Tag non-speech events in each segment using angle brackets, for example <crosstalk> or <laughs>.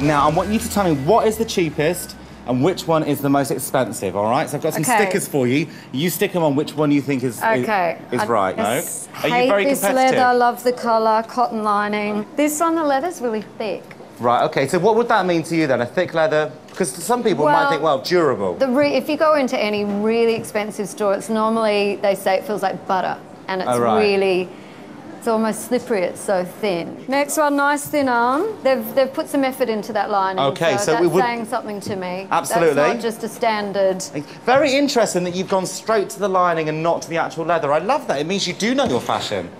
Now, I want you to tell me what is the cheapest and which one is the most expensive, all right? So I've got some Okay. stickers for you. You stick them on which one you think is, is- Okay. is, I right, no? Are you hate very this leather, love the colour, cotton lining. This one, the leather's really thick. Right, okay. So what would that mean to you then? A thick leather? Because some people might think, well, durable. The re- if you go into any really expensive store, it's normally, they say it feels like butter. And it's Oh, right. really, it's almost slippery, it's so thin. Next one, nice thin arm. They've, they've put some effort into that lining. Okay, so, so that's we would- saying something to me. Absolutely. That's not just a standard. Very interesting that you've gone straight to the lining and not to the actual leather. I love that. It means you do know your fashion.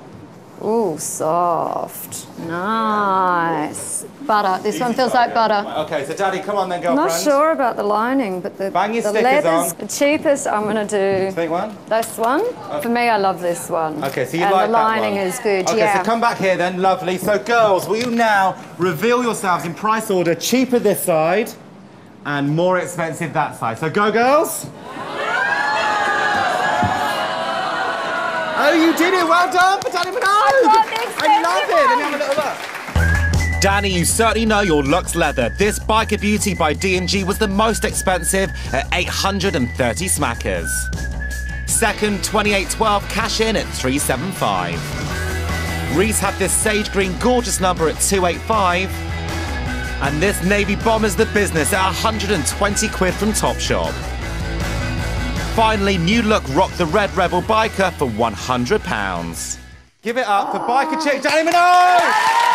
Ooh, soft. Nice. Butter. This one feels like butter. Okay, so Daddy, come on then, I'm girlfriend. not sure about the lining, but the, Bang your the leather's on. the cheapest. I'm going to do Think one? this one. Uh, for me, I love this one. Okay, so you and like the lining one. is good. Okay, yeah. so come back here then, lovely. So girls, will you now reveal yourselves in price order, cheaper this side and more expensive that side. So go, girls. <laughs> Oh, you did it. Well done for Dannii Dannii, you certainly know your Lux leather. This Biker Beauty by D&G was the most expensive at 830 smackers. Second, 2812 cash in at 375. Reiss had this sage green gorgeous number at 285. And this navy bomber's the business at 120 quid from Topshop. Finally, new look rock the red rebel biker for 100 pounds. Give it up for biker chick Dannii Minogue!